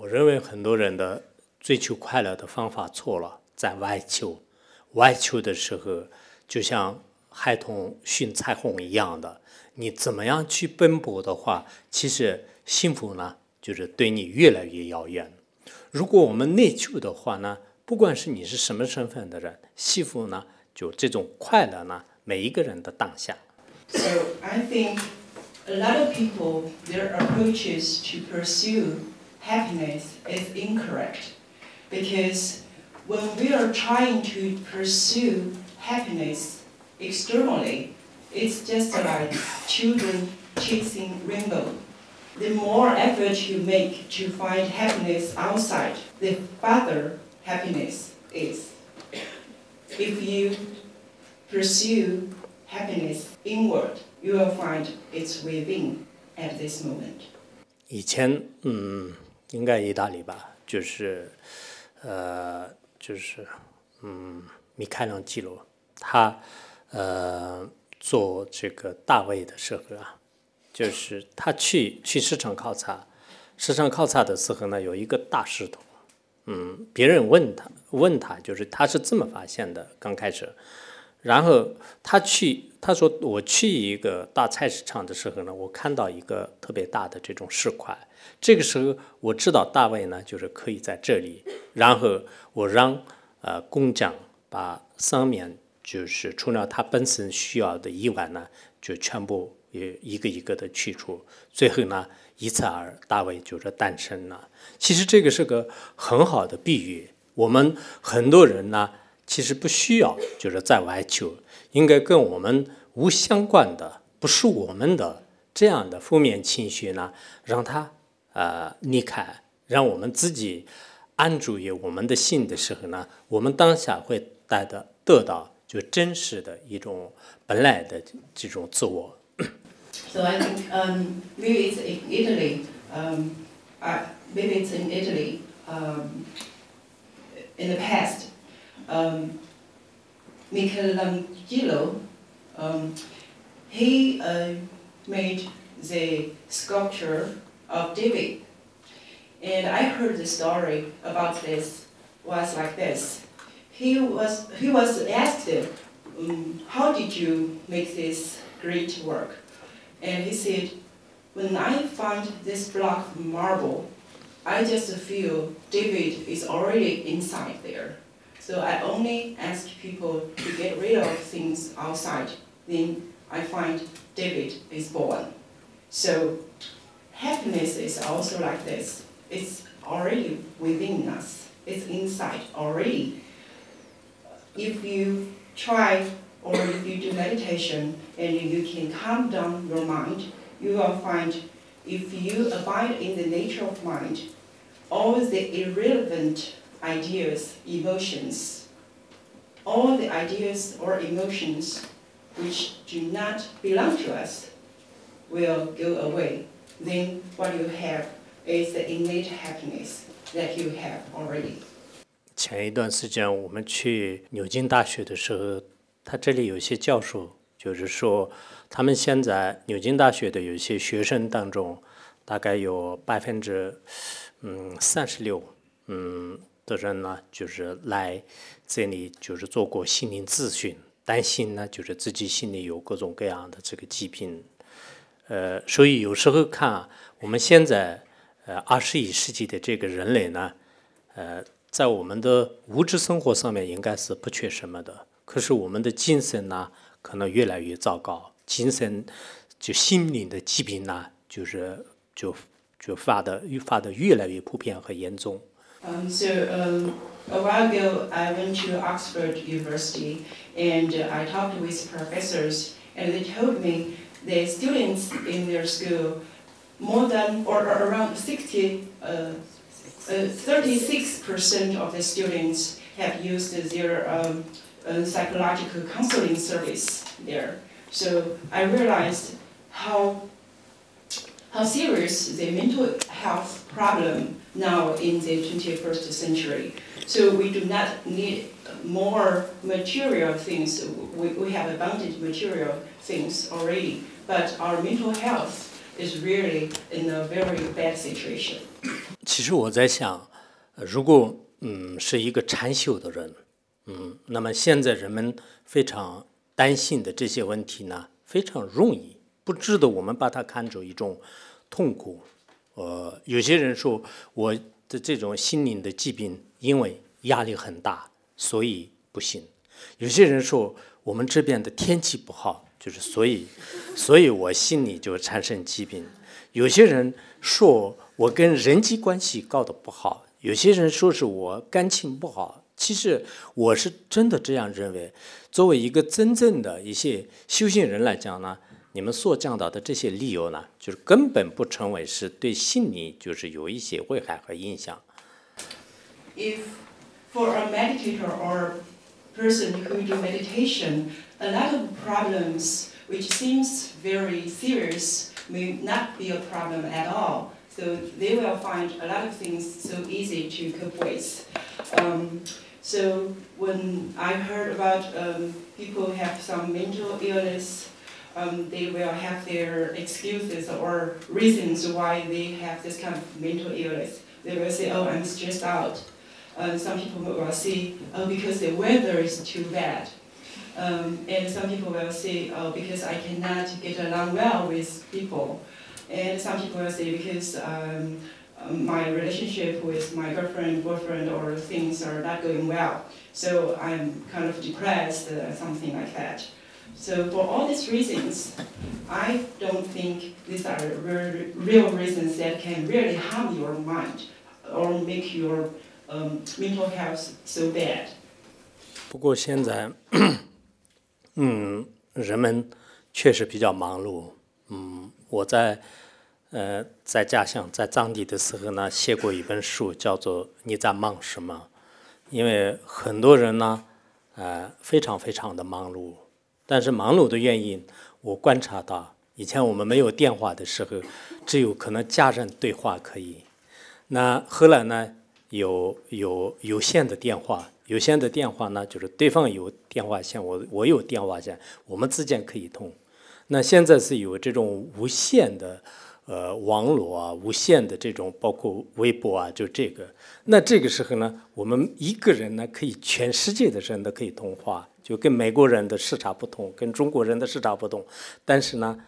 我认为很多人的追求快乐的方法错了，在外求，外求的时候就像孩童寻彩虹一样的，你怎么样去奔波的话，其实幸福呢，就是对你越来越遥远。如果我们内求的话呢，不管是你是什么身份的人，幸福呢，就这种快乐呢，每一个人的当下。So I think a lot of people, their approaches to pursue happiness is incorrect. Because when we are trying to pursue happiness externally, it's just like children chasing rainbow. The more effort you make to find happiness outside, the farther happiness is. If you pursue happiness inward, you will find it's within at this moment. 以前，嗯， 应该意大利吧，就是，呃，就是，嗯，米开朗基罗，他，呃，做这个大卫的时候啊，就是他去去市场考察，市场考察的时候呢，有一个大石头，嗯，别人问他问他，就是他是这么发现的，刚开始，然后他去，他说我去一个大菜市场的时候呢，我看到一个特别大的这种石块，这个时候我知道大卫呢就是可以在这里，然后我让呃工匠把上面就是除了他本身需要的以外呢，就全部也一个一个的去除，最后呢一次而大卫就是诞生了。其实这个是个很好的比喻，我们很多人呢。其实不需要，就是在外求，应该跟我们无相关的，不是我们的这样的负面情绪呢，让它呃离开，让我们自己安住于我们的心的时候呢，我们当下会带的得到就真实的一种本来的这种自我。So I think um, maybe it's in Italy. Um, uh, maybe it's in Italy. Um, in the past, um, Michelangelo, um, he uh, made the sculpture of David. And I heard the story about this was like this. He was, he was asked, um, how did you make this great work? And he said, when I find this block of marble, I just feel David is already inside there. So I only ask people to get rid of things outside. Then I find David is born. So happiness is also like this. It's already within us. It's inside already. If you try or if you do meditation and you can calm down your mind, you will find if you abide in the nature of mind, all the irrelevant ideas, emotions, all the ideas or emotions which do not belong to us will go away. Then what you have is the innate happiness that you have already. 前一段时间我们去牛津大学的时候，他这里有些教授就是说，他们现在牛津大学的有些学生当中，大概有百分之嗯三十六嗯的人呢，就是来这里就是做过心灵咨询，担心呢就是自己心里有各种各样的这个疾病，呃，所以有时候看啊我们现在呃二十一世纪的这个人类呢，呃。在我们的物质生活上面应该是不缺什么的，可是我们的精神呢，可能越来越糟糕，精神就心灵的疾病呢，就是就就发的越发的越来越普遍和严重。Um, so um, a while ago, I went to Oxford University and uh, I talked with professors, and they told me the students in their school, more than or, or around 60, uh, uh, 36% of the students have used their um, uh, psychological counseling service there. So I realized how how serious the mental health problem now in the 21st century. So we do not need more material things. We, we have abundant material things already, but our mental health is really in a very bad situation. 其 其实我在想，如果嗯是一个禅修的人，嗯，那么现在人们非常担心的这些问题呢，非常容易， 不值得我们把它看作一种痛苦。呃，有些人说我的这种心灵的疾病，因为压力很大，所以不行。有些人说我们这边的天气不好，就是所以，所以我心里就产生疾病。有些人说我跟人际关系搞得不好，有些人说是我感情不好。其实我是真的这样认为。作为一个真正的一些修行人来讲呢，你们所讲到的这些理由呢，就是根本不成为是对心理就是有一些危害和影响。If for a meditator or person who do meditation, a lot of problems which seems very serious may not be a problem at all. So they will find a lot of things so easy to cope with. Um, so when I heard about um, people have some mental illness, um, they will have their excuses or reasons why they have this kind of mental illness. They will say, oh, I'm stressed out. Uh, some people will say, oh, because the weather is too bad. Um, and some people will say, oh, because I cannot get along well with people. And some people will say, because um, um, my relationship with my girlfriend, boyfriend, or things are not going well. So I'm kind of depressed, uh, something like that. So for all these reasons, I don't think these are real, real reasons that can really harm your mind or make your um, mental health so bad. 不过现在，嗯，人们确实比较忙碌。嗯，我在呃在家乡在藏地的时候呢，写过一本书，叫做《你在忙什么》。因为很多人呢，呃，非常非常的忙碌。但是忙碌的原因，我观察到，以前我们没有电话的时候，只有可能家人对话可以。那后来呢，有有有线的电话。有线的电话呢，就是对方有电话线，我我有电话线，我们之间可以通。那现在是有这种无线的，呃，网络啊，无线的这种，包括微博啊，就这个。那这个时候呢，我们一个人呢，可以全世界的人都可以通话，就跟美国人的时差不同，跟中国人的时差不同，但是呢，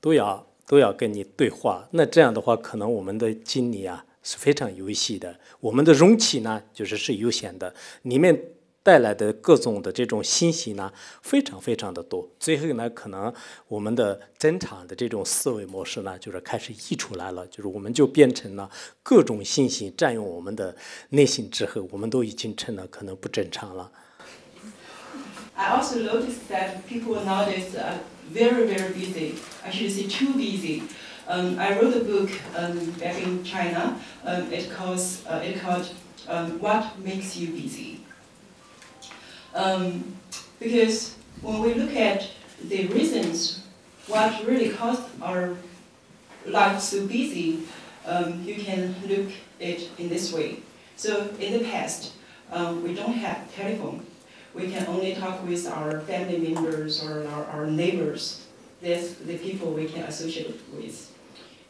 都要都要跟你对话。那这样的话，可能我们的精力啊。是非常游戏的。我们的容器呢，就是是有限的，里面带来的各种的这种信息呢，非常非常的多。最后呢，可能我们的正常的这种思维模式呢，就是开始溢出来了，就是我们就变成了各种信息占用我们的内心之后，我们都已经成了可能不正常了。I also noticed that people nowadays are very very busy. I should say too busy. Um, I wrote a book um, back in China. Um, it calls uh, it called um, "What Makes You Busy." Um, because when we look at the reasons what really caused our life so busy, um, you can look it in this way. So in the past, we don't have telephone. We can only talk with our family members or our, our neighbors. That's the people we can associate with.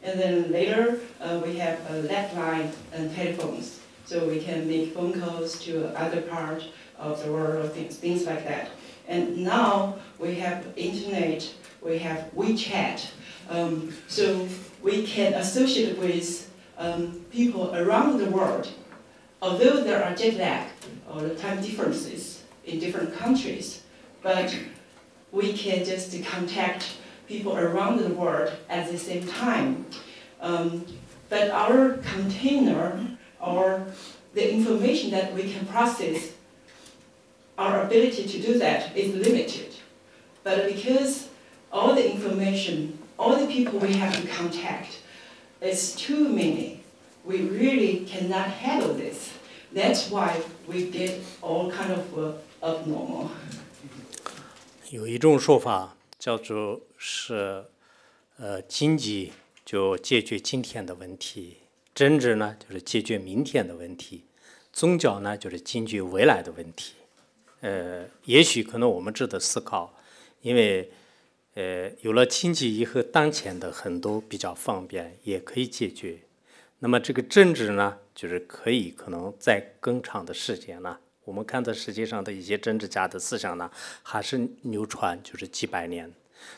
And then later, uh, we have a landline and telephones. So we can make phone calls to other part of the world, or things, things like that. And now we have internet, we have WeChat. Um, so we can associate with um, people around the world. Although there are jet lag or time differences in different countries, but we can just contact people around the world at the same time. Um, but our container or the information that we can process, our ability to do that is limited. But because all the information, all the people we have to contact is too many, we really cannot handle this. That's why we get all kind of uh, abnormal. 有一种说法叫做是，呃，经济就解决今天的问题，政治呢就是解决明天的问题，宗教呢就是解决未来的问题。 呃，也许可能我们值得思考，因为，呃，有了经济以后，当前的很多比较方便，也可以解决。那么这个政治呢，就是可以可能在更长的时间呢，我们看到世界上的一些政治家的思想呢，还是流传就是几百年。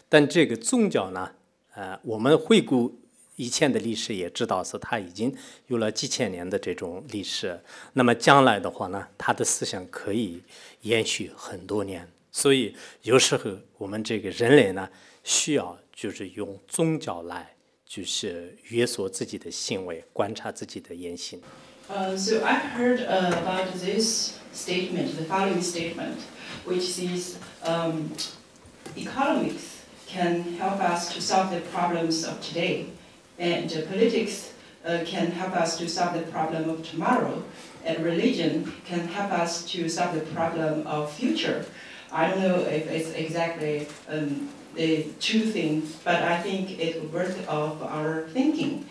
但这个宗教呢，呃，我们回顾以前的历史也知道是它已经有了几千年的这种历史。那么将来的话呢，它的思想可以延续很多年。所以有时候我们这个人类呢，需要就是用宗教来。就是约束自己的行为，观察自己的言行。Uh, so I've heard uh, about this statement, the following statement, which says um, economics can help us to solve the problems of today, and politics uh, can help us to solve the problem of tomorrow, and religion can help us to solve the problem of future. I don't know if it's exactly um, the two things, but I think it's worth of our thinking.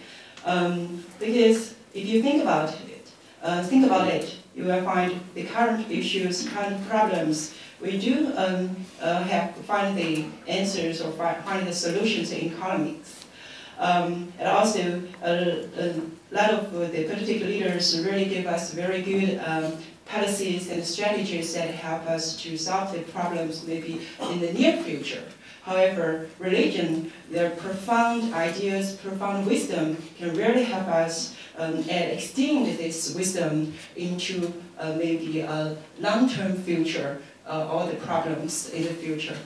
Um, because if you think about it, uh, think about it, you will find the current issues, current problems. We do um, uh, have find the answers or find the solutions in economics. Um, and also, uh, a lot of the political leaders really give us very good um, policies and strategies that help us to solve the problems maybe in the near future. However, religion, their profound ideas, profound wisdom can really help us um, and extend this wisdom into uh, maybe a long-term future, uh, all the problems in the future.